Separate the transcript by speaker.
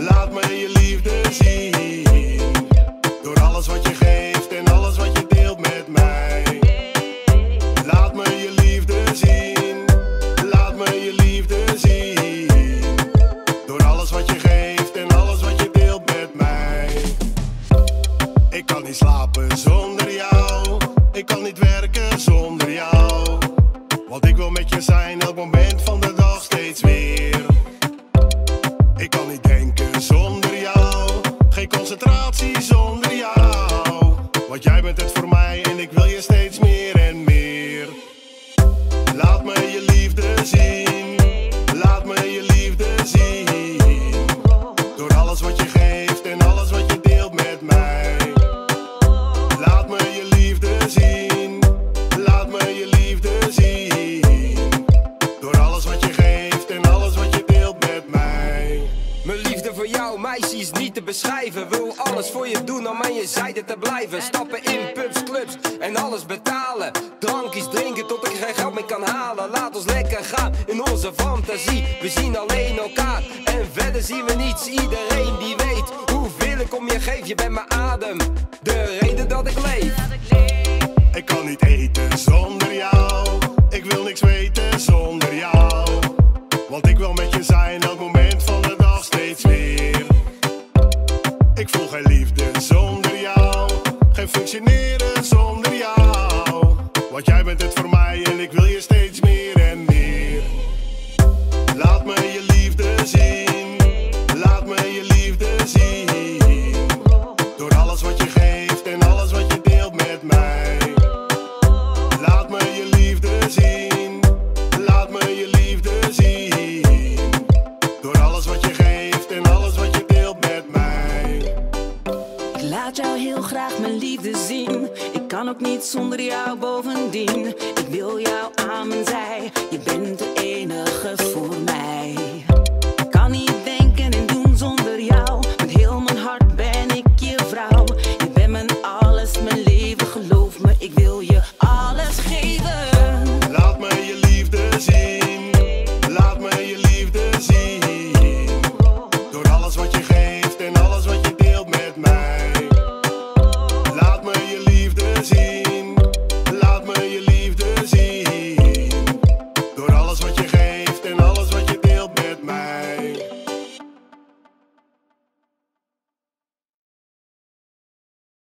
Speaker 1: Laat me je liefde zien. Door alles wat je geeft en alles wat je deelt met mij. Laat me je liefde zien. Laat me je liefde zien. Door alles wat je geeft en alles wat je deelt met mij. Ik kan niet slapen zonder jou. Ik kan niet werken zonder jou. Want ik wil met je zijn elk moment van de dag steeds weer. Ik kan niet denken zonder jou. Geen concentratie zonder jou. Want jij bent het voor mij en ik wil je steeds meer en meer. Laat me je liefde zien. Laat me je liefde zien. Door alles wat je geeft en alles wat je deelt met mij. Laat me je liefde zien. Laat me je liefde zien.
Speaker 2: Mijn liefde voor jou, meisje, is niet te beschrijven. Wil alles voor je doen om aan je zijde te blijven. Stappen in pubs, clubs en alles betalen. Drankjes drinken tot ik geen geld meer kan halen. Laat ons lekker gaan in onze fantasie. We zien alleen elkaar en verder zien we niets. Iedereen die weet hoeveel ik om je geef. Je bent mijn adem, de reden dat ik leef.
Speaker 1: Ik kan niet eten zonder jou. Ik wil niks weten functioneren zonder jou. Want jij bent het laat
Speaker 3: jou heel graag mijn liefde zien. Ik kan ook niet zonder jou bovendien. Ik wil jou